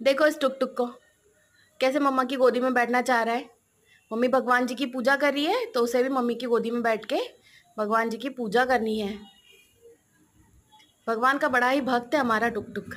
देखो इस टुक टुक को। कैसे मम्मा की गोदी में बैठना चाह रहा है? मम्मी भगवान जी की पूजा कर रही है तो उसे भी मम्मी की गोदी में बैठ के भगवान जी की पूजा करनी है। भगवान का बड़ा ही भक्त है हमारा टुक टुक